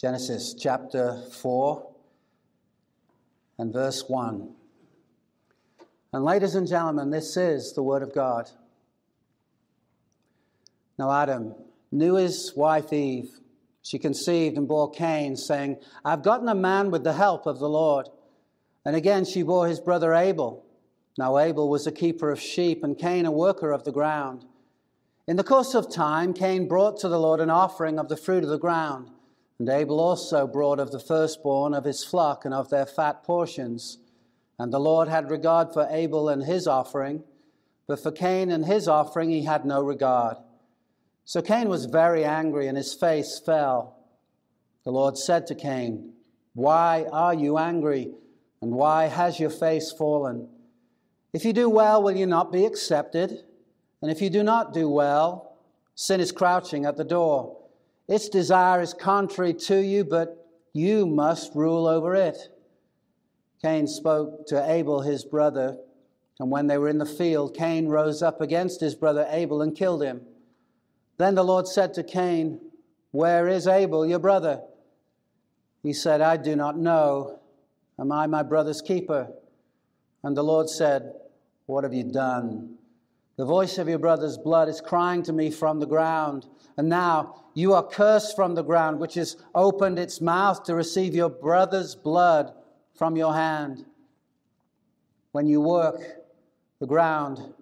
Genesis chapter 4 and verse 1. And, ladies and gentlemen, this is the Word of God. Now, Adam knew his wife Eve. She conceived and bore Cain, saying, I've gotten a man with the help of the Lord. And again she bore his brother Abel. Now, Abel was a keeper of sheep, and Cain a worker of the ground. In the course of time, Cain brought to the Lord an offering of the fruit of the ground. And Abel also brought of the firstborn of his flock and of their fat portions. And the Lord had regard for Abel and his offering, but for Cain and his offering he had no regard. So Cain was very angry, and his face fell. The Lord said to Cain, Why are you angry, and why has your face fallen? If you do well, will you not be accepted? And if you do not do well, sin is crouching at the door. Its desire is contrary to you, but you must rule over it. Cain spoke to Abel, his brother, and when they were in the field, Cain rose up against his brother Abel and killed him. Then the Lord said to Cain, Where is Abel, your brother? He said, I do not know. Am I my brother's keeper? And the Lord said, What have you done? The voice of your brother's blood is crying to me from the ground. And now you are cursed from the ground, which has opened its mouth to receive your brother's blood from your hand. When you work the ground,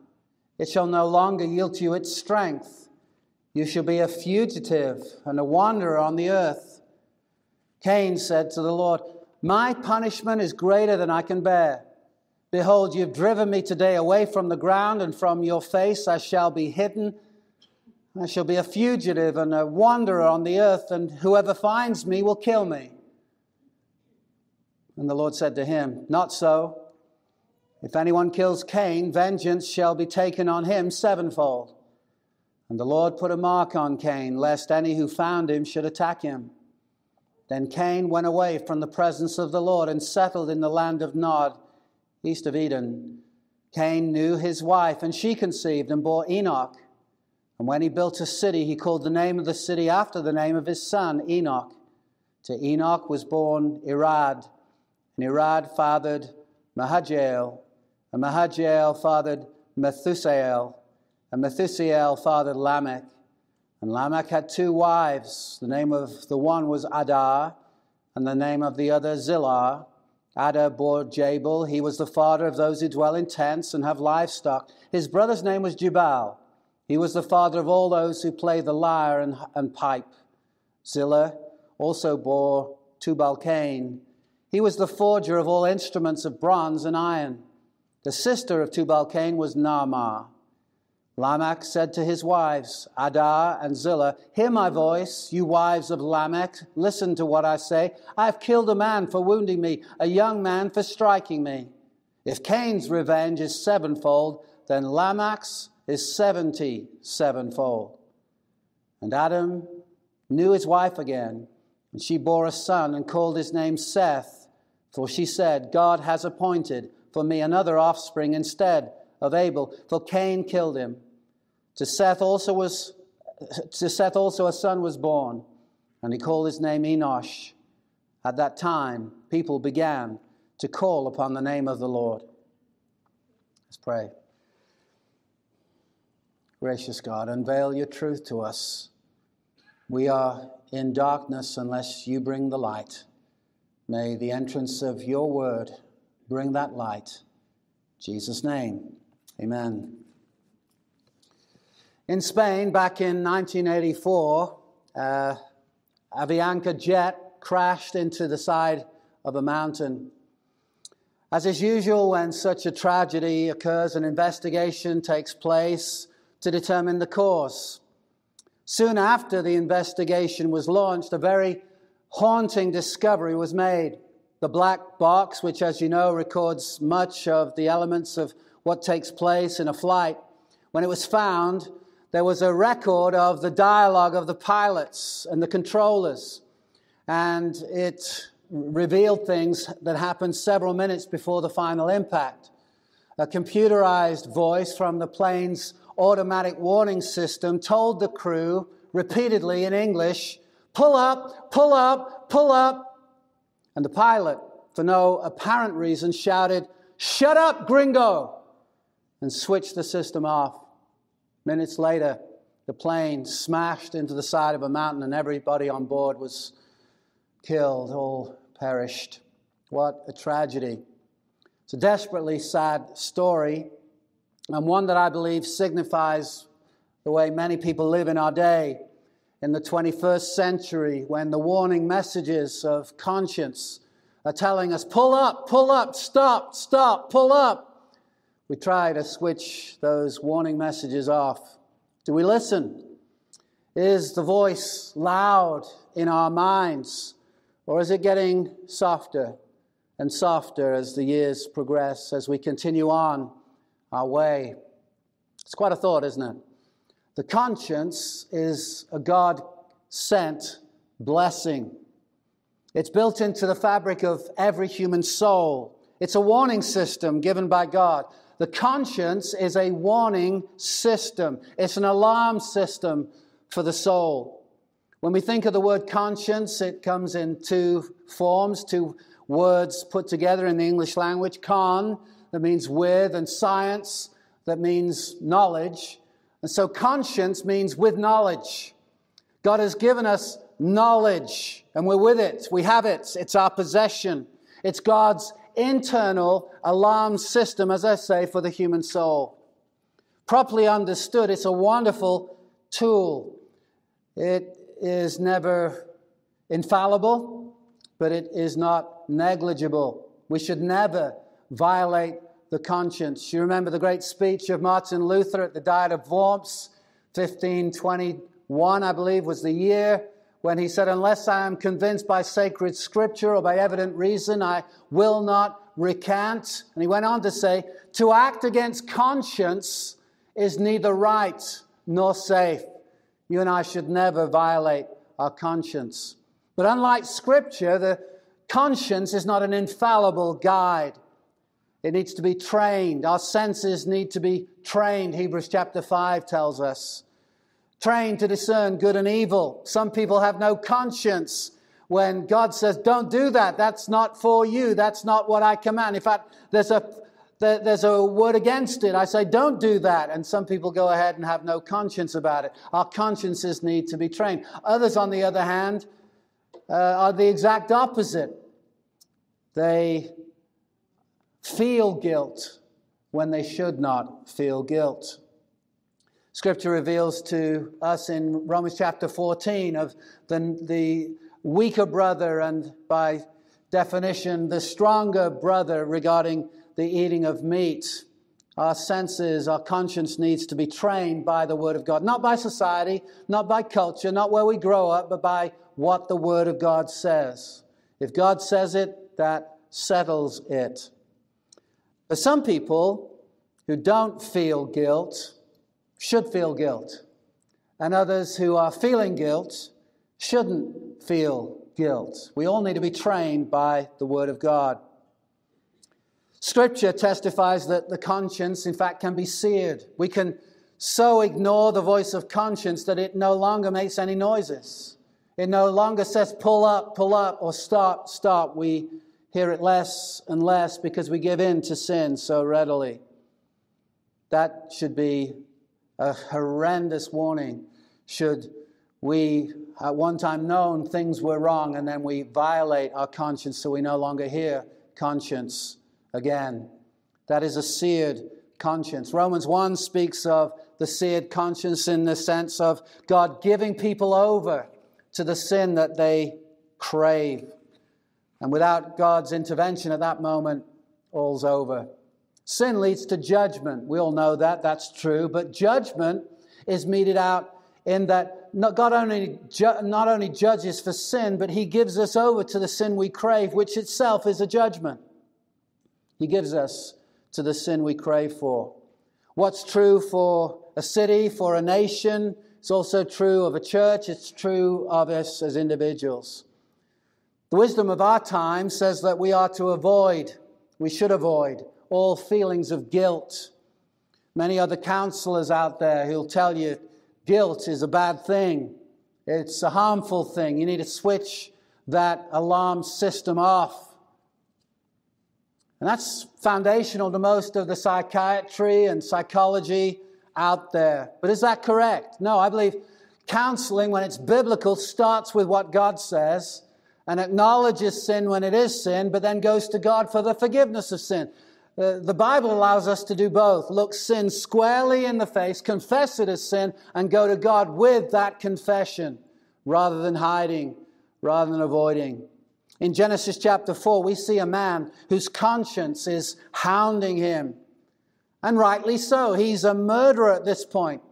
it shall no longer yield to you its strength. You shall be a fugitive and a wanderer on the earth. Cain said to the Lord, My punishment is greater than I can bear. Behold, you've driven me today away from the ground, and from your face I shall be hidden. I shall be a fugitive and a wanderer on the earth, and whoever finds me will kill me. And the Lord said to him, Not so. If anyone kills Cain, vengeance shall be taken on him sevenfold. And the Lord put a mark on Cain, lest any who found him should attack him. Then Cain went away from the presence of the Lord and settled in the land of Nod east of Eden. Cain knew his wife, and she conceived and bore Enoch. And when he built a city, he called the name of the city after the name of his son, Enoch. To Enoch was born Irad, and Irad fathered Mehujael, and Mehujael fathered Methusael, and Methusael fathered Lamech. And Lamech had two wives. The name of the one was Adah, and the name of the other Zillah. Adah bore Jabal. He was the father of those who dwell in tents and have livestock. His brother's name was Jubal. He was the father of all those who play the lyre and, and pipe. Zillah also bore Tubal Cain. He was the forger of all instruments of bronze and iron. The sister of Tubal Cain was Naamah. Lamech said to his wives, Adah and Zillah, Hear my voice, you wives of Lamech. Listen to what I say. I have killed a man for wounding me, a young man for striking me. If Cain's revenge is sevenfold, then Lamech's is seventy sevenfold. And Adam knew his wife again, and she bore a son and called his name Seth, for she said, God has appointed for me another offspring instead of Abel, for Cain killed him. To Seth also was to Seth also a son was born, and he called his name Enosh. At that time, people began to call upon the name of the Lord. Let's pray. Gracious God, unveil your truth to us. We are in darkness unless you bring the light. May the entrance of your word bring that light. In Jesus' name, amen. In Spain, back in 1984, uh, Avianca jet crashed into the side of a mountain. As is usual when such a tragedy occurs, an investigation takes place to determine the cause. Soon after the investigation was launched, a very haunting discovery was made. The black box, which, as you know, records much of the elements of what takes place in a flight, when it was found, there was a record of the dialogue of the pilots and the controllers, and it revealed things that happened several minutes before the final impact. A computerized voice from the plane's automatic warning system told the crew repeatedly in English, pull up, pull up, pull up. And the pilot, for no apparent reason, shouted, Shut up, gringo! and switched the system off. Minutes later, the plane smashed into the side of a mountain, and everybody on board was killed, all perished. What a tragedy. It's a desperately sad story, and one that I believe signifies the way many people live in our day in the 21st century when the warning messages of conscience are telling us pull up, pull up, stop, stop, pull up. We try to switch those warning messages off. Do we listen? Is the voice loud in our minds, or is it getting softer and softer as the years progress, as we continue on our way? It's quite a thought, isn't it? The conscience is a God sent blessing. It's built into the fabric of every human soul. It's a warning system given by God. The conscience is a warning system, it's an alarm system for the soul. When we think of the word conscience, it comes in two forms, two words put together in the English language con, that means with, and science, that means knowledge. And so conscience means with knowledge. God has given us knowledge, and we're with it. We have it. It's our possession. It's God's internal alarm system, as I say, for the human soul. Properly understood, it's a wonderful tool. It is never infallible, but it is not negligible. We should never violate the conscience. You remember the great speech of Martin Luther at the Diet of Worms, 1521, I believe, was the year when he said, Unless I am convinced by sacred scripture or by evident reason, I will not recant. And he went on to say, To act against conscience is neither right nor safe. You and I should never violate our conscience. But unlike scripture, the conscience is not an infallible guide. It needs to be trained. Our senses need to be trained, Hebrews chapter 5 tells us. Trained to discern good and evil. Some people have no conscience when God says, Don't do that. That's not for you. That's not what I command. In fact, there's a there's a word against it. I say, don't do that. And some people go ahead and have no conscience about it. Our consciences need to be trained. Others, on the other hand, uh, are the exact opposite. They feel guilt when they should not feel guilt. Scripture reveals to us in Romans chapter 14 of the, the weaker brother and by definition the stronger brother regarding the eating of meat. Our senses, our conscience needs to be trained by the Word of God, not by society, not by culture, not where we grow up, but by what the Word of God says. If God says it, that settles it. But some people who don't feel guilt should feel guilt, and others who are feeling guilt shouldn't feel guilt. We all need to be trained by the Word of God. Scripture testifies that the conscience, in fact, can be seared. We can so ignore the voice of conscience that it no longer makes any noises. It no longer says, pull up, pull up, or stop, stop. We hear it less and less because we give in to sin so readily. That should be a horrendous warning. Should we at one time known things were wrong and then we violate our conscience so we no longer hear conscience again. That is a seared conscience. Romans 1 speaks of the seared conscience in the sense of God giving people over to the sin that they crave. And without God's intervention at that moment, all's over. Sin leads to judgment. We all know that, that's true. But judgment is meted out in that God only, not only judges for sin, but He gives us over to the sin we crave, which itself is a judgment. He gives us to the sin we crave for. What's true for a city, for a nation, it's also true of a church, it's true of us as individuals. The wisdom of our time says that we are to avoid, we should avoid, all feelings of guilt. Many other counselors out there who'll tell you guilt is a bad thing. It's a harmful thing. You need to switch that alarm system off. And that's foundational to most of the psychiatry and psychology out there. But is that correct? No, I believe counseling, when it's biblical, starts with what God says and acknowledges sin when it is sin, but then goes to God for the forgiveness of sin. Uh, the Bible allows us to do both look sin squarely in the face, confess it as sin, and go to God with that confession rather than hiding, rather than avoiding. In Genesis chapter 4, we see a man whose conscience is hounding him. And rightly so. He's a murderer at this point.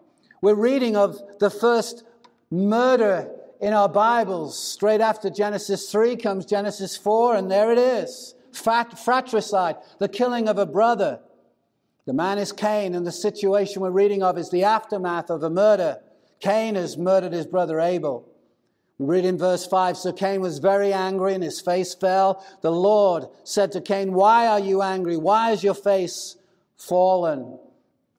We're reading of the first murder in our Bibles. Straight after Genesis 3 comes Genesis 4, and there it is fratricide, the killing of a brother. The man is Cain, and the situation we're reading of is the aftermath of a murder. Cain has murdered his brother Abel. We read in verse 5 So Cain was very angry and his face fell. The Lord said to Cain, Why are you angry? Why is your face fallen?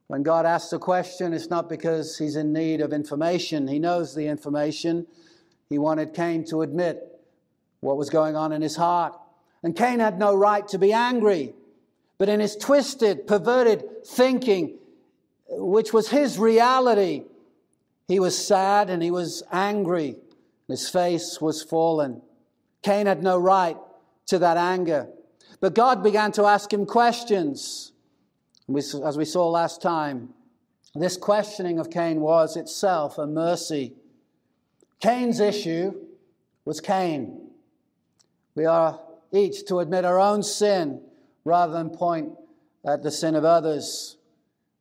When God asks a question, it's not because he's in need of information. He knows the information. He wanted Cain to admit what was going on in his heart. And Cain had no right to be angry. But in his twisted, perverted thinking, which was his reality, he was sad and he was angry. His face was fallen. Cain had no right to that anger. But God began to ask him questions. As we saw last time, this questioning of Cain was itself a mercy. Cain's issue was Cain. We are each to admit our own sin rather than point at the sin of others.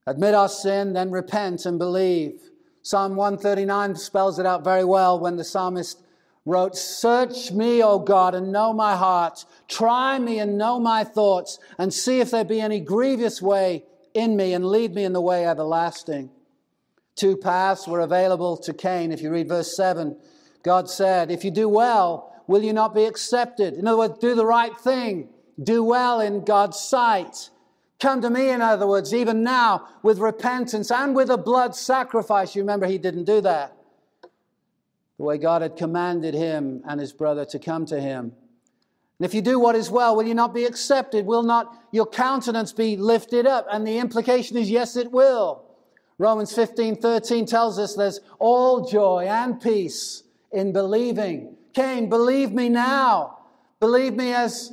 Admit our sin, then repent and believe. Psalm 139 spells it out very well when the psalmist wrote, Search me, O God, and know my heart. Try me and know my thoughts, and see if there be any grievous way in me, and lead me in the way everlasting. Two paths were available to Cain. If you read verse 7, God said, If you do well, will you not be accepted? In other words, do the right thing, do well in God's sight. Come to me, in other words, even now with repentance and with a blood sacrifice. You remember he didn't do that. The way God had commanded him and his brother to come to him. And if you do what is well, will you not be accepted? Will not your countenance be lifted up? And the implication is yes, it will. Romans 15 13 tells us there's all joy and peace in believing. Cain, believe me now. Believe me as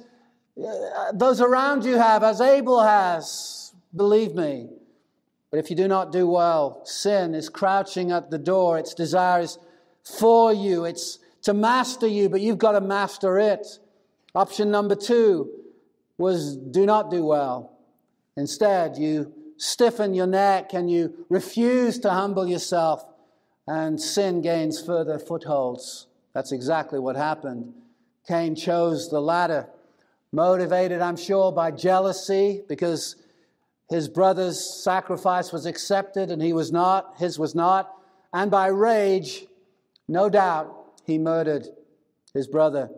uh, those around you have, as Abel has. Believe me. But if you do not do well, sin is crouching at the door. Its desire is for you, it's to master you, but you've got to master it. Option number two was do not do well. Instead, you stiffen your neck and you refuse to humble yourself, and sin gains further footholds. That's exactly what happened. Cain chose the latter motivated, I'm sure, by jealousy because his brother's sacrifice was accepted and he was not, his was not, and by rage, no doubt, he murdered his brother.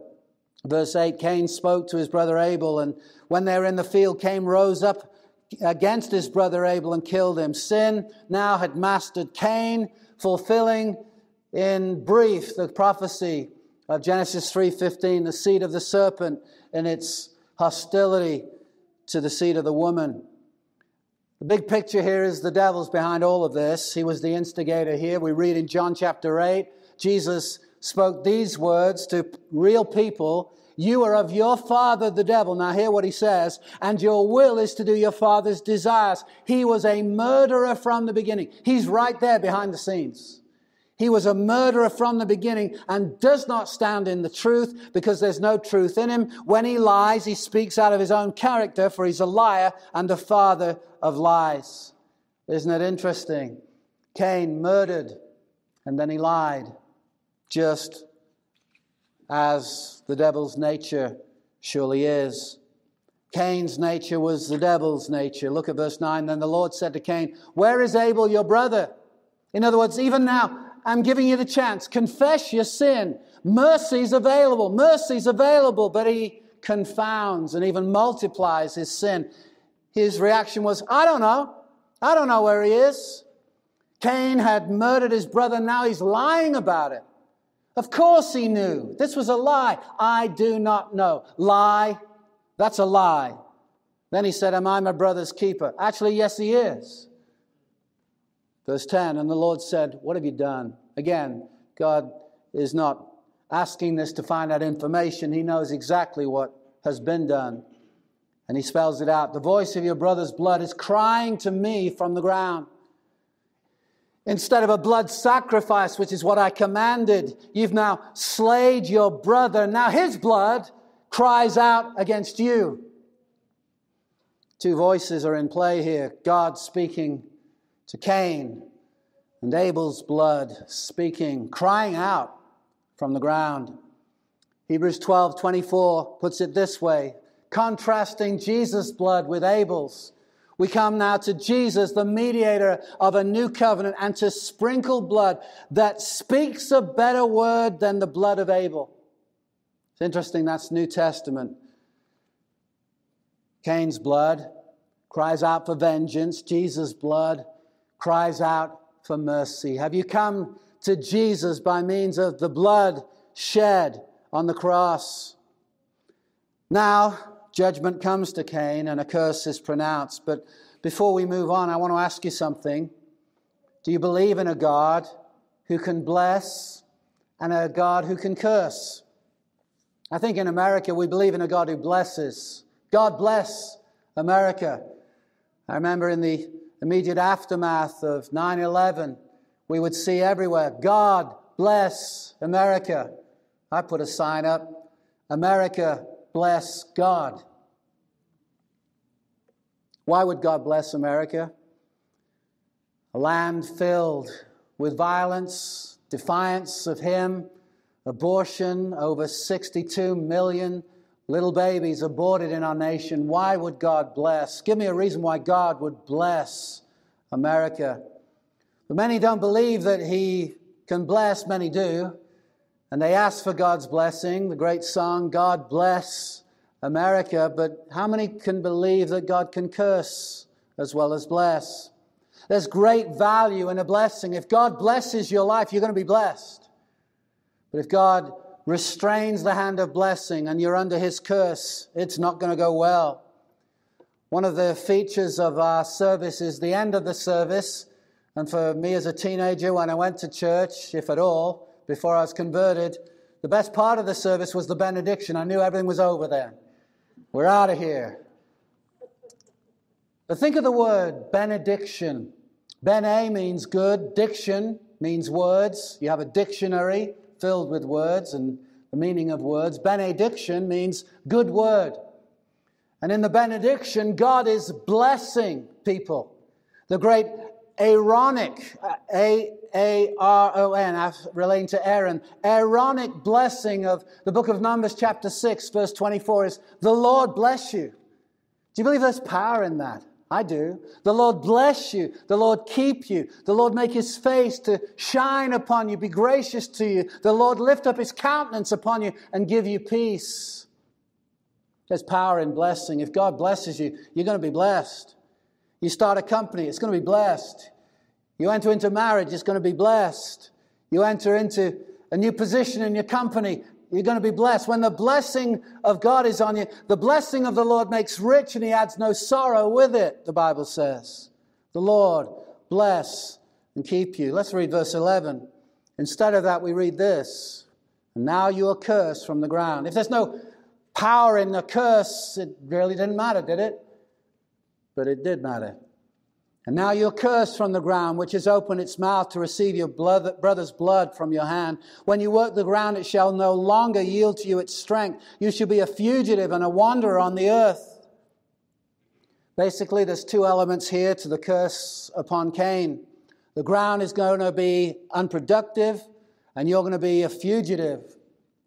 Verse 8 Cain spoke to his brother Abel, and when they were in the field, Cain rose up against his brother Abel and killed him. Sin now had mastered Cain, fulfilling in brief the prophecy of Genesis 3:15, the seed of the serpent in its hostility to the seed of the woman. The big picture here is the devil's behind all of this. He was the instigator here. We read in John chapter 8, Jesus spoke these words to real people You are of your father, the devil. Now, hear what he says. And your will is to do your father's desires. He was a murderer from the beginning. He's right there behind the scenes. He was a murderer from the beginning and does not stand in the truth because there's no truth in him. When he lies, he speaks out of his own character, for he's a liar and a father of lies. Isn't it interesting? Cain murdered and then he lied, just as the devil's nature surely is. Cain's nature was the devil's nature. Look at verse 9. Then the Lord said to Cain, Where is Abel, your brother? In other words, even now, I'm giving you the chance. Confess your sin. Mercy's available. Mercy's available. But he confounds and even multiplies his sin. His reaction was, I don't know. I don't know where he is. Cain had murdered his brother. Now he's lying about it. Of course he knew. This was a lie. I do not know. Lie. That's a lie. Then he said, Am I my brother's keeper? Actually, yes, he is. Verse 10 And the Lord said, What have you done? Again, God is not asking this to find out information. He knows exactly what has been done. And he spells it out. The voice of your brother's blood is crying to me from the ground. Instead of a blood sacrifice, which is what I commanded, you've now slayed your brother. Now his blood cries out against you. Two voices are in play here God speaking to Cain, and Abel's blood speaking, crying out from the ground. Hebrews 12 24 puts it this way contrasting Jesus' blood with Abel's. We come now to Jesus, the mediator of a new covenant, and to sprinkle blood that speaks a better word than the blood of Abel. It's interesting, that's New Testament. Cain's blood cries out for vengeance, Jesus' blood cries out for mercy. Have you come to Jesus by means of the blood shed on the cross? Now, judgment comes to Cain and a curse is pronounced. But before we move on, I want to ask you something. Do you believe in a God who can bless and a God who can curse? I think in America we believe in a God who blesses. God bless America. I remember in the immediate aftermath of 9 11, we would see everywhere God bless America. I put a sign up America bless God. Why would God bless America? A land filled with violence, defiance of Him, abortion, over 62 million little babies aborted in our nation. Why would God bless? Give me a reason why God would bless America. But many don't believe that He can bless, many do. And they ask for God's blessing, the great song, God bless America. But how many can believe that God can curse as well as bless? There's great value in a blessing. If God blesses your life, you're going to be blessed. But if God restrains the hand of blessing and you're under his curse, it's not going to go well. One of the features of our service is the end of the service. And for me as a teenager, when I went to church, if at all, before I was converted, the best part of the service was the benediction. I knew everything was over then. We're out of here. But think of the word benediction. Bene means good, diction means words. You have a dictionary filled with words and the meaning of words. Benediction means good word. And in the benediction, God is blessing people. The great Aaronic, A A R O N, relating to Aaron, Aaronic blessing of the book of Numbers, chapter 6, verse 24 is the Lord bless you. Do you believe there's power in that? I do. The Lord bless you. The Lord keep you. The Lord make his face to shine upon you, be gracious to you. The Lord lift up his countenance upon you and give you peace. There's power in blessing. If God blesses you, you're going to be blessed. You start a company, it's going to be blessed. You enter into marriage, it's going to be blessed. You enter into a new position in your company, you're going to be blessed. When the blessing of God is on you, the blessing of the Lord makes rich and he adds no sorrow with it, the Bible says. The Lord bless and keep you. Let's read verse 11. Instead of that, we read this. And now you are cursed from the ground. If there's no power in the curse, it really didn't matter, did it? But it did matter. And now you're cursed from the ground, which has opened its mouth to receive your brother's blood from your hand. When you work the ground, it shall no longer yield to you its strength. You shall be a fugitive and a wanderer on the earth. Basically, there's two elements here to the curse upon Cain. The ground is going to be unproductive, and you're going to be a fugitive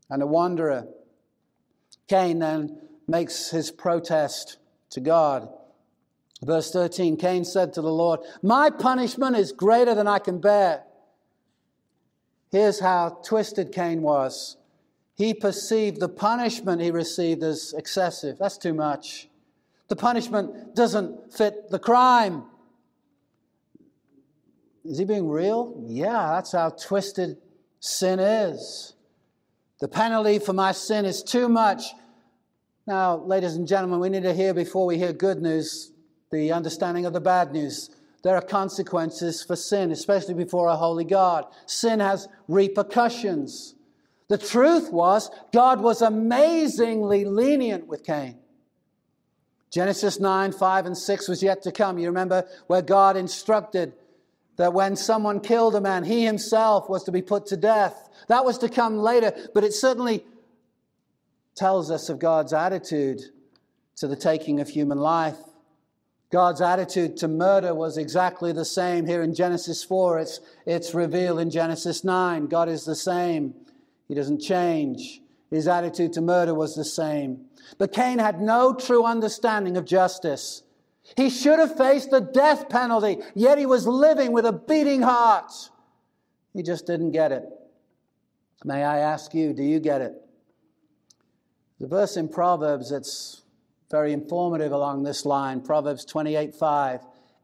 and a wanderer. Cain then makes his protest to God. Verse 13 Cain said to the Lord, My punishment is greater than I can bear. Here's how twisted Cain was. He perceived the punishment he received as excessive. That's too much. The punishment doesn't fit the crime. Is he being real? Yeah, that's how twisted sin is. The penalty for my sin is too much. Now, ladies and gentlemen, we need to hear before we hear good news the understanding of the bad news. There are consequences for sin, especially before a holy God. Sin has repercussions. The truth was, God was amazingly lenient with Cain. Genesis 9, 5, and 6 was yet to come. You remember where God instructed that when someone killed a man, he himself was to be put to death. That was to come later, but it certainly tells us of God's attitude to the taking of human life. God's attitude to murder was exactly the same here in Genesis 4. It's, it's revealed in Genesis 9. God is the same, He doesn't change. His attitude to murder was the same. But Cain had no true understanding of justice. He should have faced the death penalty, yet he was living with a beating heart. He just didn't get it. May I ask you, do you get it? The verse in Proverbs that's very informative along this line Proverbs 28 5.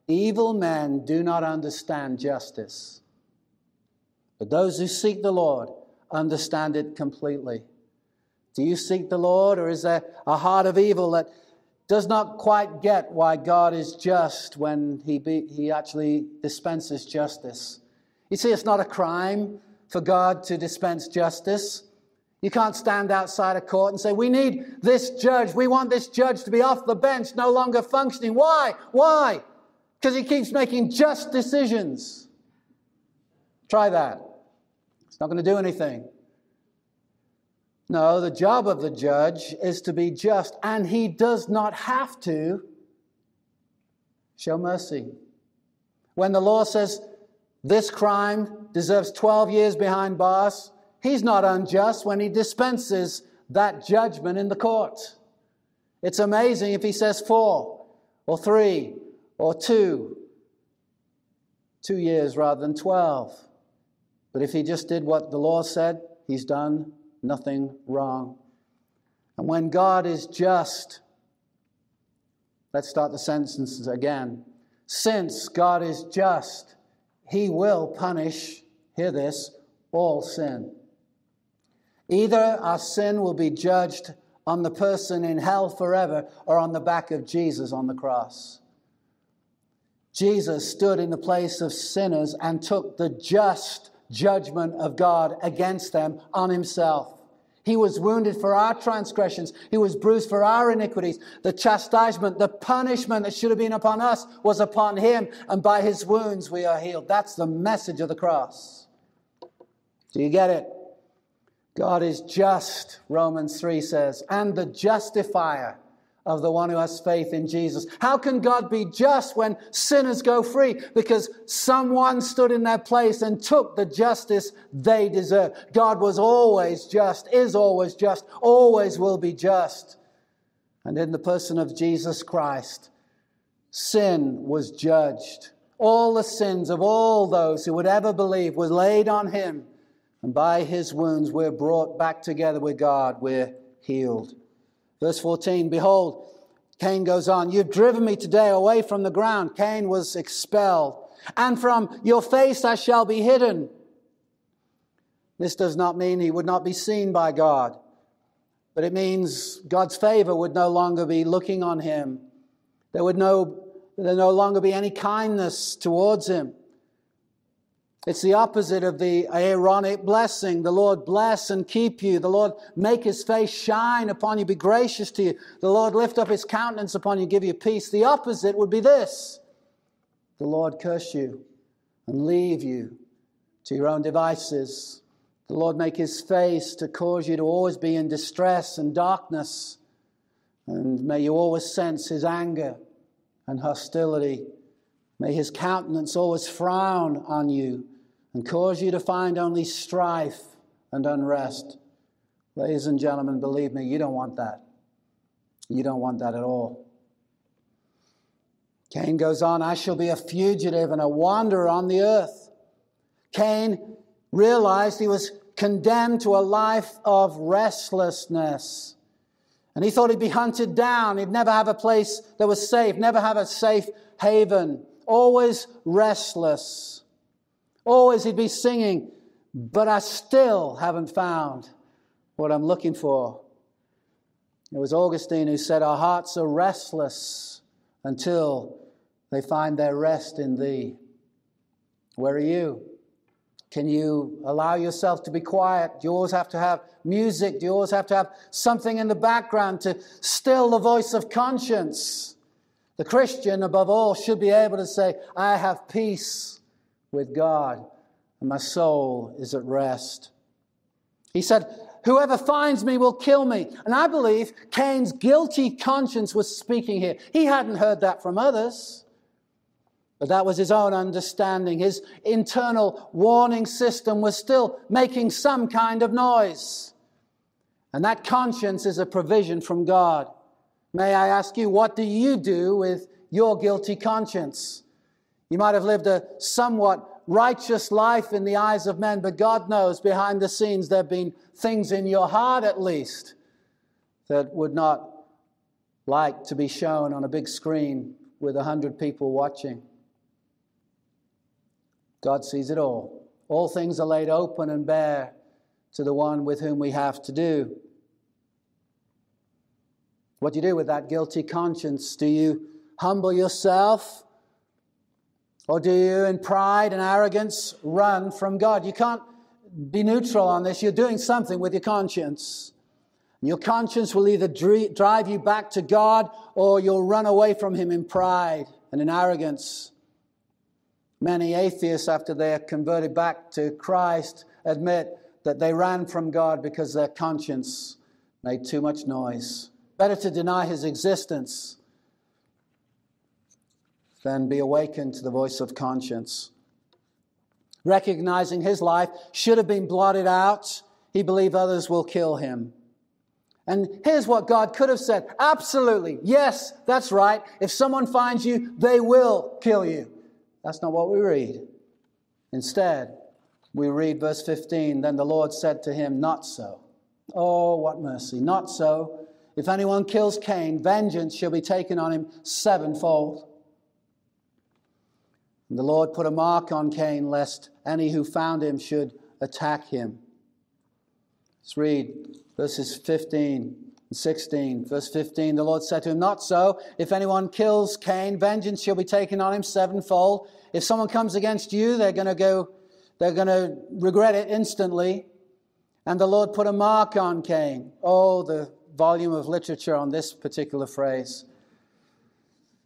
Evil men do not understand justice, but those who seek the Lord understand it completely. Do you seek the Lord, or is there a heart of evil that does not quite get why God is just when he, be, he actually dispenses justice? You see, it's not a crime for God to dispense justice. You can't stand outside a court and say, We need this judge. We want this judge to be off the bench, no longer functioning. Why? Why? Because he keeps making just decisions. Try that. It's not going to do anything. No, the job of the judge is to be just, and he does not have to show mercy. When the law says this crime deserves 12 years behind bars, he's not unjust when he dispenses that judgment in the court. It's amazing if he says four or three or two, two years rather than 12. But if he just did what the law said, he's done nothing wrong. And when God is just, let's start the sentences again. Since God is just, he will punish, hear this, all sin. Either our sin will be judged on the person in hell forever or on the back of Jesus on the cross. Jesus stood in the place of sinners and took the just judgment of God against them on himself. He was wounded for our transgressions. He was bruised for our iniquities. The chastisement, the punishment that should have been upon us was upon him, and by his wounds we are healed. That's the message of the cross. Do you get it? God is just, Romans 3 says, and the justifier of the one who has faith in Jesus. How can God be just when sinners go free? Because someone stood in their place and took the justice they deserve. God was always just, is always just, always will be just. And in the person of Jesus Christ, sin was judged. All the sins of all those who would ever believe were laid on him. And by his wounds, we're brought back together with God. We're healed. Verse 14 Behold, Cain goes on, You've driven me today away from the ground. Cain was expelled. And from your face I shall be hidden. This does not mean he would not be seen by God, but it means God's favor would no longer be looking on him. There would no, there no longer be any kindness towards him. It's the opposite of the Aaronic blessing. The Lord bless and keep you. The Lord make his face shine upon you, be gracious to you. The Lord lift up his countenance upon you, give you peace. The opposite would be this the Lord curse you and leave you to your own devices. The Lord make his face to cause you to always be in distress and darkness. And may you always sense his anger and hostility. May his countenance always frown on you and cause you to find only strife and unrest. Ladies and gentlemen, believe me, you don't want that. You don't want that at all. Cain goes on, I shall be a fugitive and a wanderer on the earth. Cain realized he was condemned to a life of restlessness. And he thought he'd be hunted down. He'd never have a place that was safe, never have a safe haven. Always restless. Oh, always he'd be singing, but I still haven't found what I'm looking for. It was Augustine who said, Our hearts are restless until they find their rest in Thee. Where are you? Can you allow yourself to be quiet? Do you always have to have music? Do you always have to have something in the background to still the voice of conscience? The Christian, above all, should be able to say, I have peace with God, and my soul is at rest. He said, Whoever finds me will kill me. And I believe Cain's guilty conscience was speaking here. He hadn't heard that from others. But that was his own understanding. His internal warning system was still making some kind of noise. And that conscience is a provision from God. May I ask you, what do you do with your guilty conscience? You might have lived a somewhat righteous life in the eyes of men, but God knows behind the scenes there have been things in your heart, at least, that would not like to be shown on a big screen with a hundred people watching. God sees it all. All things are laid open and bare to the one with whom we have to do. What do you do with that guilty conscience? Do you humble yourself or do you, in pride and arrogance, run from God? You can't be neutral on this. You're doing something with your conscience. Your conscience will either drive you back to God or you'll run away from Him in pride and in arrogance. Many atheists, after they are converted back to Christ, admit that they ran from God because their conscience made too much noise. Better to deny His existence then be awakened to the voice of conscience. Recognizing his life should have been blotted out, he believed others will kill him. And here's what God could have said Absolutely, yes, that's right. If someone finds you, they will kill you. That's not what we read. Instead, we read verse 15 Then the Lord said to him, Not so. Oh, what mercy. Not so. If anyone kills Cain, vengeance shall be taken on him sevenfold. And the Lord put a mark on Cain, lest any who found him should attack him. Let's read verses 15 and 16. Verse 15 The Lord said to him, Not so. If anyone kills Cain, vengeance shall be taken on him sevenfold. If someone comes against you, they're going to go, they're going to regret it instantly. And the Lord put a mark on Cain. Oh, the volume of literature on this particular phrase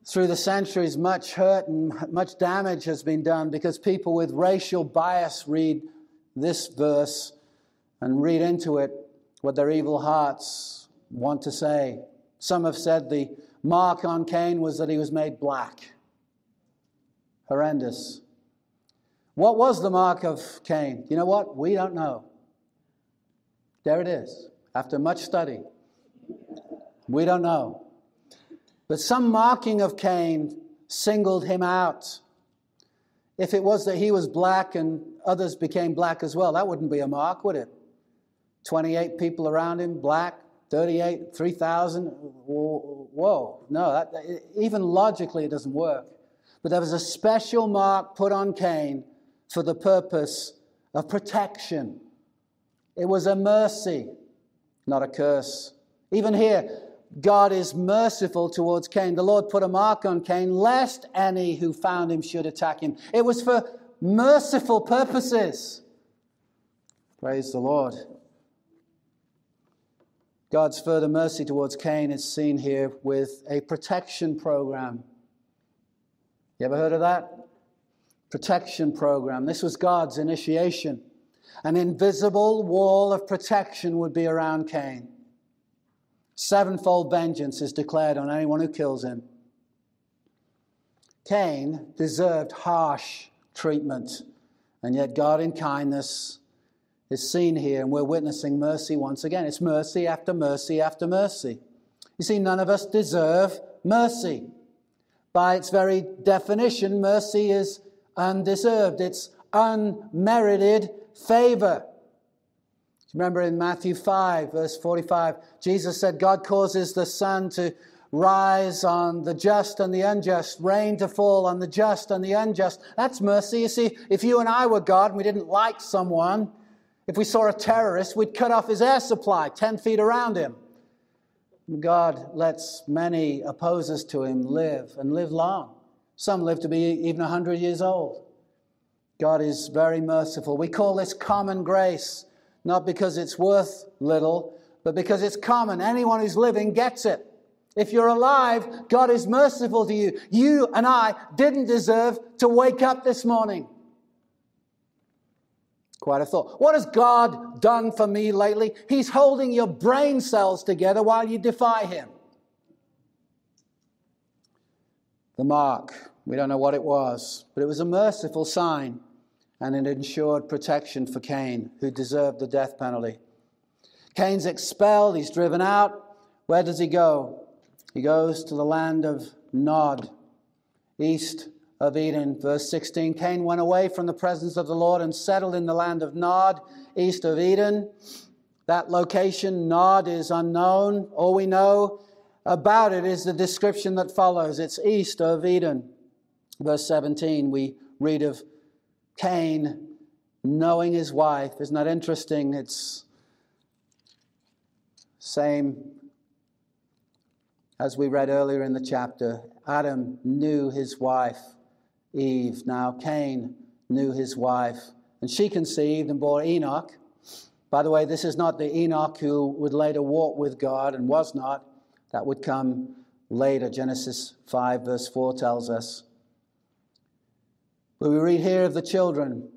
through the centuries, much hurt and much damage has been done because people with racial bias read this verse and read into it what their evil hearts want to say. Some have said the mark on Cain was that he was made black. Horrendous. What was the mark of Cain? You know what? We don't know. There it is. After much study, we don't know. But some mocking of Cain singled him out. If it was that he was black and others became black as well, that wouldn't be a mark, would it? 28 people around him, black, 38, 3,000. Whoa, no, that, even logically it doesn't work. But there was a special mark put on Cain for the purpose of protection. It was a mercy, not a curse. Even here, God is merciful towards Cain. The Lord put a mark on Cain, lest any who found him should attack him. It was for merciful purposes. Praise the Lord. God's further mercy towards Cain is seen here with a protection program. You ever heard of that? Protection program. This was God's initiation. An invisible wall of protection would be around Cain. Sevenfold vengeance is declared on anyone who kills him. Cain deserved harsh treatment, and yet God, in kindness, is seen here, and we're witnessing mercy once again. It's mercy after mercy after mercy. You see, none of us deserve mercy. By its very definition, mercy is undeserved, it's unmerited favor. Remember in Matthew 5, verse 45, Jesus said, God causes the sun to rise on the just and the unjust, rain to fall on the just and the unjust. That's mercy. You see, if you and I were God and we didn't like someone, If we saw a terrorist, we'd cut off his air supply 10 feet around him. God lets many opposers to him live and live long. Some live to be even 100 years old. God is very merciful. We call this common grace, not because it's worth little, but because it's common. Anyone who's living gets it. If you're alive, God is merciful to you. You and I didn't deserve to wake up this morning. Quite a thought. What has God done for me lately? He's holding your brain cells together while you defy Him. The mark, we don't know what it was, but it was a merciful sign and it ensured protection for Cain, who deserved the death penalty. Cain's expelled, he's driven out. Where does he go? He goes to the land of Nod, east of Eden. Verse 16 Cain went away from the presence of the Lord and settled in the land of Nod, east of Eden. That location, Nod, is unknown. All we know about it is the description that follows it's east of Eden. Verse 17, we read of Cain knowing his wife. Isn't that interesting? It's same as we read earlier in the chapter. Adam knew his wife. Eve. Now, Cain knew his wife, and she conceived and bore Enoch. By the way, this is not the Enoch who would later walk with God and was not. That would come later. Genesis 5, verse 4 tells us. We read here of the children.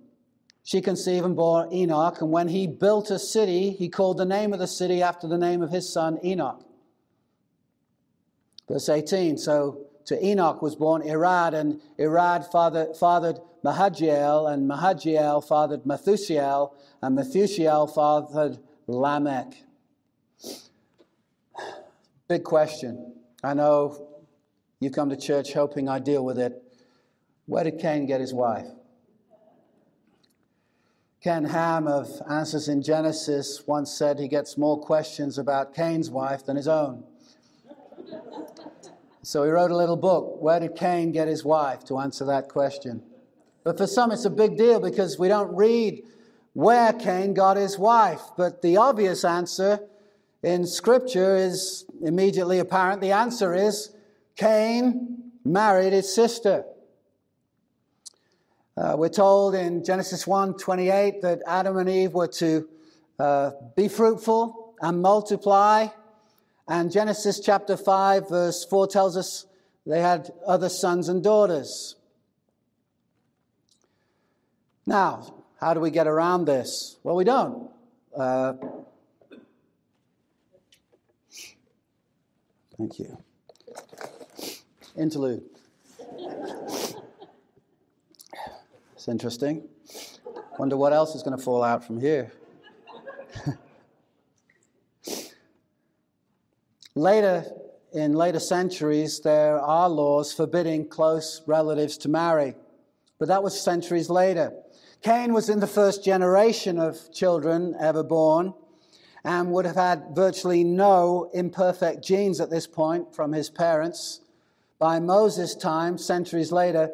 She conceived and bore Enoch, and when he built a city, he called the name of the city after the name of his son Enoch. Verse 18 So to Enoch was born Irad, and Irad father, fathered Mehujael, and Mehujael fathered Methushael, and Methushael fathered Lamech. Big question. I know you come to church hoping I deal with it. Where did Cain get his wife? Ken Ham of Answers in Genesis once said he gets more questions about Cain's wife than his own. So he wrote a little book, Where Did Cain Get His Wife, to answer that question. But for some, it's a big deal because we don't read where Cain got his wife. But the obvious answer in Scripture is immediately apparent. The answer is Cain married his sister. Uh, we're told in Genesis 1 28 that Adam and Eve were to uh, be fruitful and multiply and Genesis chapter 5, verse 4 tells us they had other sons and daughters. Now, how do we get around this? Well, we don't. Uh, thank you. Interlude. It's interesting. Wonder what else is going to fall out from here. Later, in later centuries, there are laws forbidding close relatives to marry, but that was centuries later. Cain was in the first generation of children ever born and would have had virtually no imperfect genes at this point from his parents. By Moses' time, centuries later,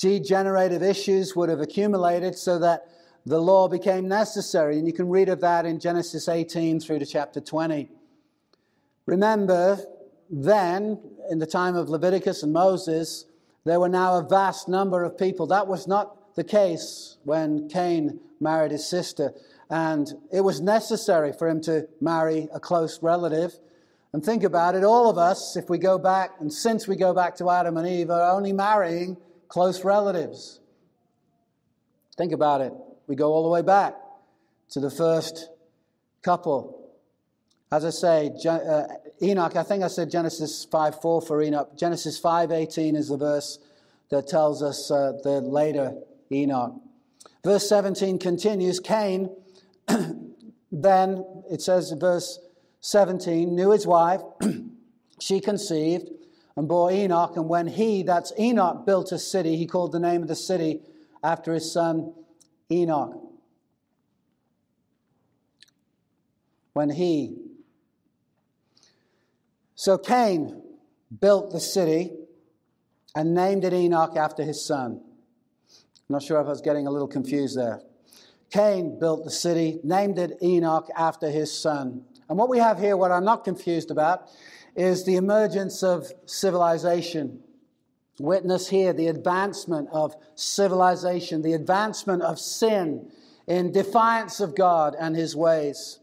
degenerative issues would have accumulated so that the law became necessary. And you can read of that in Genesis 18 through to chapter 20. Remember, then, in the time of Leviticus and Moses, there were now a vast number of people. That was not the case when Cain married his sister. And it was necessary for him to marry a close relative. And think about it, all of us, if we go back, and since we go back to Adam and Eve, are only marrying close relatives. Think about it. We go all the way back to the first couple as I say, uh, Enoch, I think I said Genesis 5 4 for Enoch. Genesis 5 18 is the verse that tells us uh, the later Enoch. Verse 17 continues Cain, then, it says verse 17, knew his wife, she conceived and bore Enoch. And when he, that's Enoch, built a city, he called the name of the city after his son Enoch. When he, so Cain built the city and named it Enoch after his son. Not sure if I was getting a little confused there. Cain built the city, named it Enoch after his son. And what we have here, what I'm not confused about, is the emergence of civilization. Witness here the advancement of civilization, the advancement of sin in defiance of God and his ways.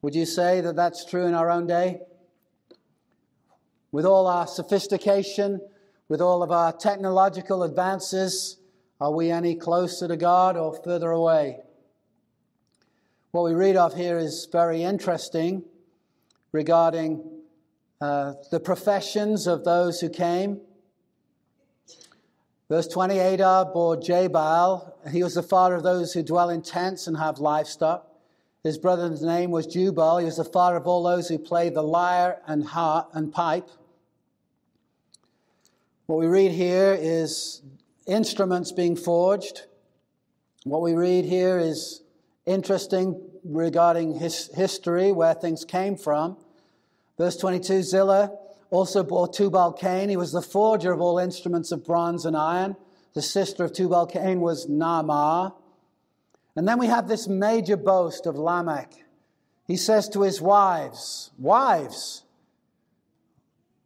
Would you say that that's true in our own day? With all our sophistication, with all of our technological advances, are we any closer to God or further away? What we read of here is very interesting regarding uh, the professions of those who came. Verse 20 Adah bore Jabal. He was the father of those who dwell in tents and have livestock. His brother's name was Jubal. He was the father of all those who play the lyre and harp and pipe. What we read here is instruments being forged. What we read here is interesting regarding his history, where things came from. Verse 22 Zillah also bore Tubal Cain. He was the forger of all instruments of bronze and iron. The sister of Tubal Cain was Naamah. And then we have this major boast of Lamech. He says to his wives, Wives,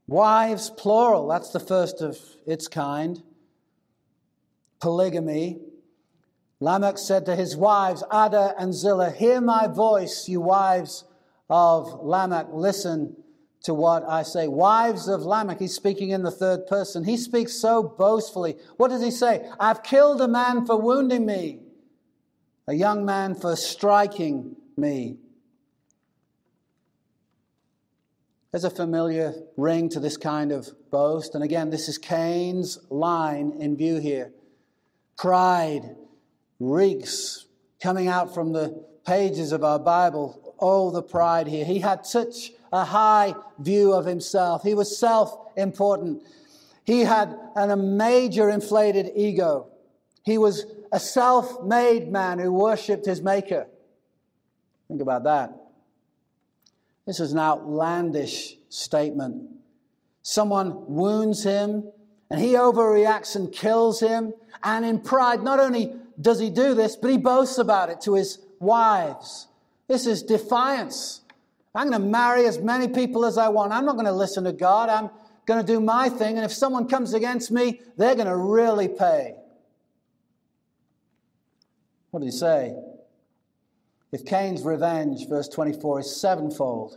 wives, plural, that's the first of its kind polygamy. Lamech said to his wives, Adah and Zillah, Hear my voice, you wives of Lamech. Listen to what I say. Wives of Lamech, he's speaking in the third person. He speaks so boastfully. What does he say? I've killed a man for wounding me, a young man for striking me. There's a familiar ring to this kind of boast. And again, this is Cain's line in view here. Pride reeks coming out from the pages of our Bible. Oh, the pride here. He had such a high view of himself. He was self important. He had an, a major inflated ego. He was a self made man who worshiped his maker. Think about that. This is an outlandish statement. Someone wounds him, and he overreacts and kills him. And in pride, not only does he do this, but he boasts about it to his wives. This is defiance. I'm going to marry as many people as I want. I'm not going to listen to God. I'm going to do my thing. And if someone comes against me, they're going to really pay. What did he say? If Cain's revenge, verse 24, is sevenfold,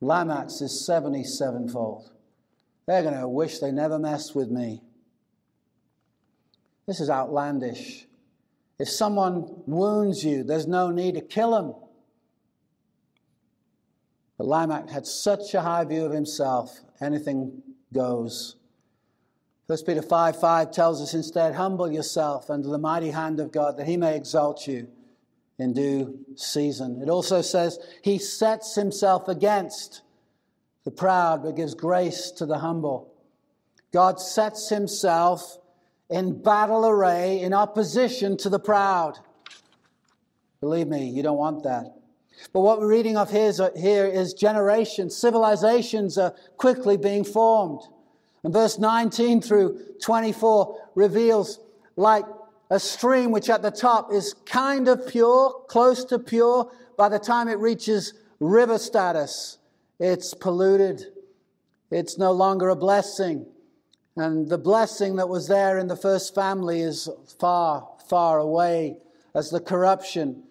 Lamech's is 77fold. They're going to wish they never messed with me. This is outlandish. If someone wounds you, there's no need to kill him. But Lamech had such a high view of himself, anything goes. 1 Peter 5 5 tells us instead, humble yourself under the mighty hand of God that he may exalt you in due season. It also says, he sets himself against the proud, but gives grace to the humble. God sets himself in battle array in opposition to the proud. Believe me, you don't want that. But what we're reading of uh, here is generations, civilizations are quickly being formed. And verse 19 through 24 reveals like a stream which at the top is kind of pure, close to pure, by the time it reaches river status, it's polluted. It's no longer a blessing. And the blessing that was there in the first family is far, far away as the corruption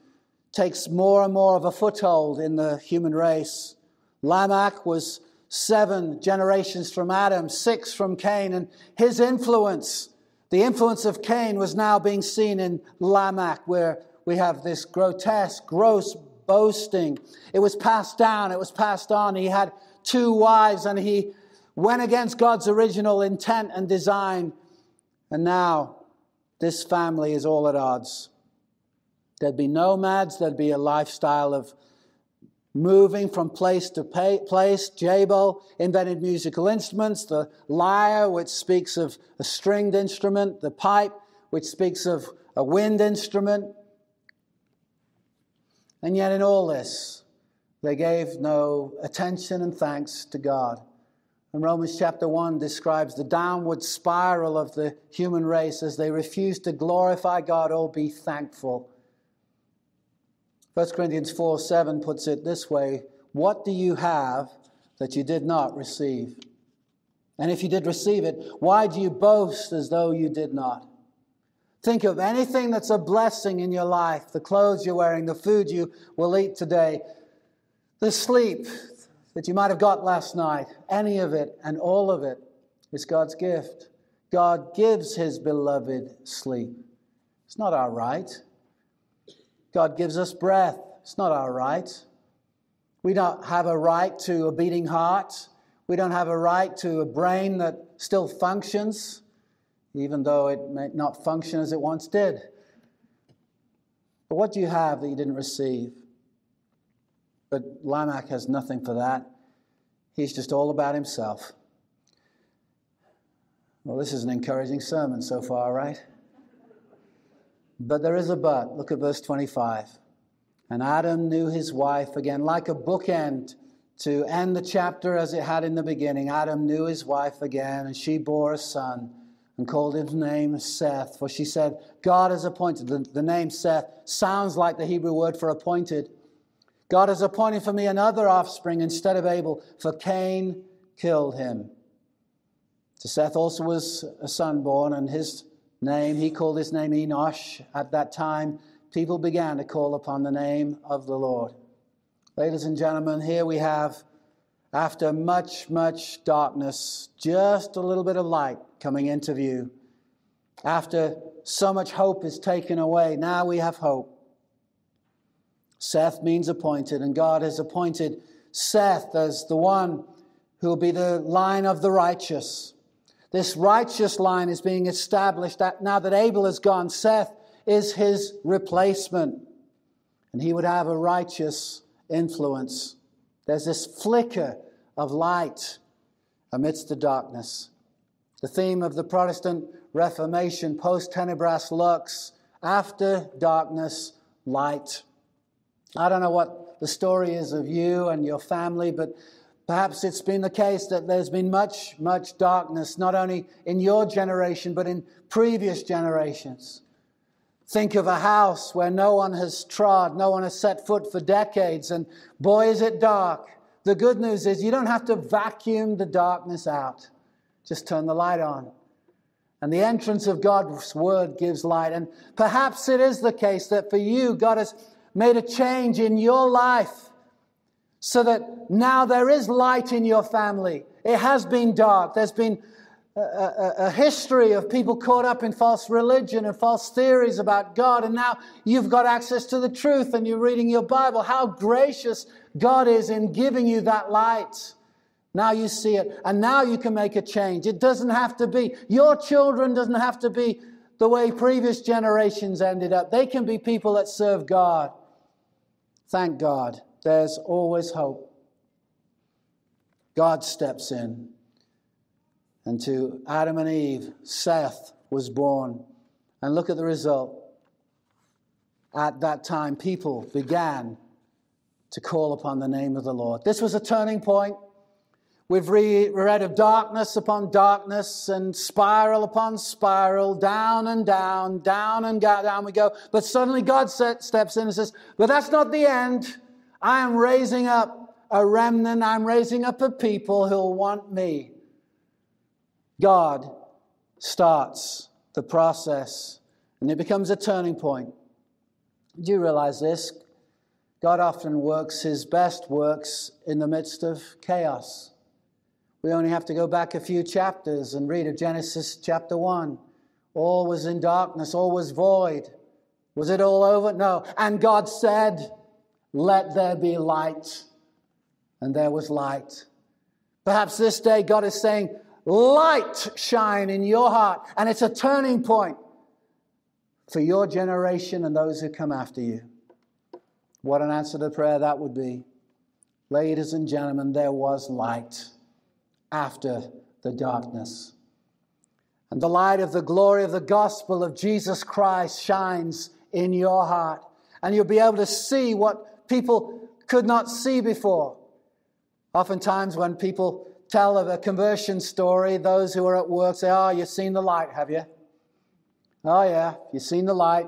takes more and more of a foothold in the human race. Lamech was seven generations from Adam, six from Cain, and his influence, the influence of Cain, was now being seen in Lamech, where we have this grotesque, gross boasting. It was passed down, it was passed on. He had two wives, and he went against God's original intent and design. And now this family is all at odds. There'd be nomads, there'd be a lifestyle of moving from place to place. Jabal invented musical instruments, the lyre, which speaks of a stringed instrument, the pipe, which speaks of a wind instrument. And yet, in all this, they gave no attention and thanks to God. And Romans chapter 1 describes the downward spiral of the human race as they refuse to glorify God or be thankful. 1 Corinthians 4 7 puts it this way What do you have that you did not receive? And if you did receive it, why do you boast as though you did not? Think of anything that's a blessing in your life the clothes you're wearing, the food you will eat today, the sleep that you might have got last night, any of it and all of it is God's gift. God gives his beloved sleep. It's not our right. God gives us breath. It's not our right. We don't have a right to a beating heart. We don't have a right to a brain that still functions, even though it may not function as it once did. But what do you have that you didn't receive? But Lamech has nothing for that. He's just all about himself. Well, this is an encouraging sermon so far, right? But there is a but. Look at verse 25. And Adam knew his wife again, like a bookend to end the chapter as it had in the beginning. Adam knew his wife again, and she bore a son and called his name Seth, for she said, God has appointed. The, the, name Seth sounds like the Hebrew word for appointed. God has appointed for me another offspring instead of Abel, for Cain killed him. To Seth also was a son born, and his name, he called his name Enosh. At that time, people began to call upon the name of the Lord. Ladies and gentlemen, here we have, after much, much darkness, just a little bit of light coming into view. After so much hope is taken away, now we have hope. Seth means appointed, and God has appointed Seth as the one who will be the line of the righteous. This righteous line is being established that now that Abel has gone, Seth is his replacement. And he would have a righteous influence. There's this flicker of light amidst the darkness. The theme of the Protestant Reformation, post tenebras lux, after darkness, light. I don't know what the story is of you and your family, but perhaps it's been the case that there's been much, much darkness, not only in your generation, but in previous generations. Think of a house where no one has trod, no one has set foot for decades, and boy, is it dark. The good news is you don't have to vacuum the darkness out, just turn the light on. And the entrance of God's word gives light. And perhaps it is the case that for you, God has made a change in your life so that now there is light in your family. It has been dark. There's been a, a, history of people caught up in false religion and false theories about God, and now you've got access to the truth and you're reading your Bible. How gracious God is in giving you that light. Now you see it, and now you can make a change. It doesn't have to be, your children doesn't have to be the way previous generations ended up. They can be people that serve God. Thank God. There's always hope. God steps in. And to Adam and Eve, Seth was born. And look at the result. At that time, people began to call upon the name of the Lord. This was a turning point. We've read of darkness upon darkness and spiral upon spiral, down and down, down and down we go. But suddenly God steps in and says, But that's not the end. I am raising up a remnant. I'm raising up a people who'll want me. God starts the process and it becomes a turning point. Do you realize this? God often works his best works in the midst of chaos. We only have to go back a few chapters and read of Genesis chapter 1. All was in darkness, all was void. Was it all over? No. And God said, Let there be light. And there was light. Perhaps this day God is saying, light shine in your heart. And it's a turning point for your generation and those who come after you. What an answer to prayer that would be. Ladies and gentlemen, there was light after the darkness. And the light of the glory of the gospel of Jesus Christ shines in your heart. And you'll be able to see what people could not see before. Oftentimes, when people tell of a conversion story, those who are at work say, Oh, you've seen the light, have you? Oh, yeah, you've seen the light.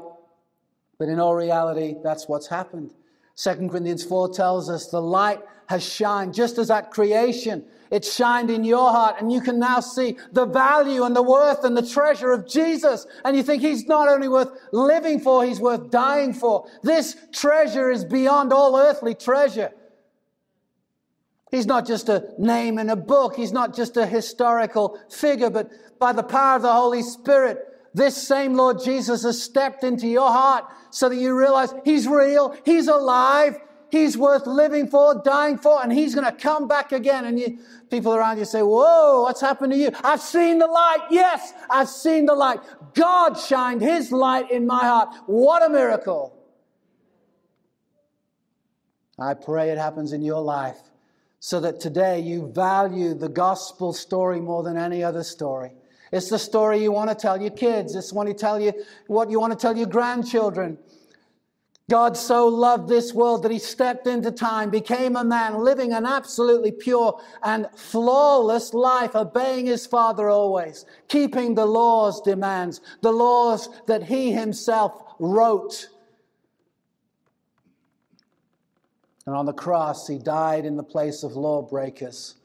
But in all reality, that's what's happened. 2 Corinthians 4 tells us the light has shined just as at creation. It shined in your heart, and you can now see the value and the worth and the treasure of Jesus. And you think he's not only worth living for, he's worth dying for. This treasure is beyond all earthly treasure. He's not just a name in a book. He's not just a historical figure, but by the power of the Holy Spirit, this same Lord Jesus has stepped into your heart so that you realize He's real, He's alive, He's worth living for, dying for, and He's going to come back again. And you, people around you say, Whoa, what's happened to you? I've seen the light. Yes, I've seen the light. God shined His light in my heart. What a miracle. I pray it happens in your life so that today you value the gospel story more than any other story. It's the story you want to tell your kids. It's what you tell you what you want to tell your grandchildren. God so loved this world that he stepped into time, became a man, living an absolutely pure and flawless life, obeying his Father always, keeping the law's demands, the laws that he himself wrote. And on the cross, he died in the place of lawbreakers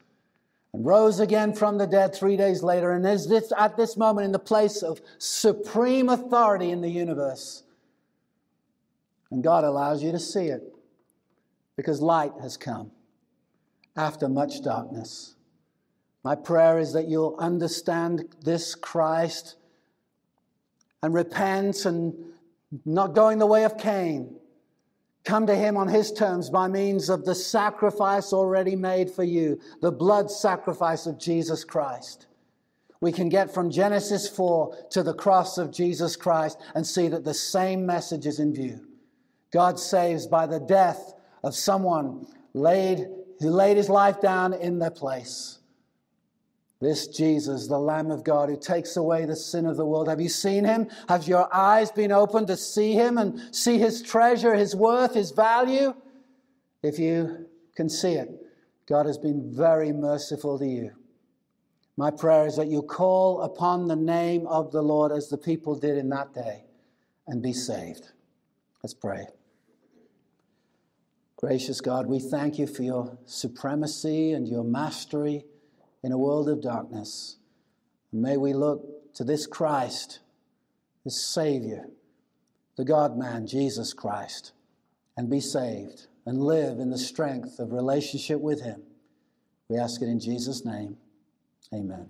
and rose again from the dead three days later, and is this, at this moment in the place of supreme authority in the universe. And God allows you to see it because light has come after much darkness. My prayer is that you'll understand this Christ and repent and not going the way of Cain Come to Him on His terms by means of the sacrifice already made for you, the blood sacrifice of Jesus Christ. We can get from Genesis 4 to the cross of Jesus Christ and see that the same message is in view. God saves by the death of someone laid, who laid his life down in their place. This Jesus, the Lamb of God who takes away the sin of the world. Have you seen him? Have your eyes been opened to see him and see his treasure, his worth, his value? If you can see it, God has been very merciful to you. My prayer is that you call upon the name of the Lord as the people did in that day and be saved. Let's pray. Gracious God, we thank you for your supremacy and your mastery in a world of darkness. may we look to this Christ, this Savior, the God man, Jesus Christ, and be saved and live in the strength of relationship with Him. We ask it in Jesus' name. Amen.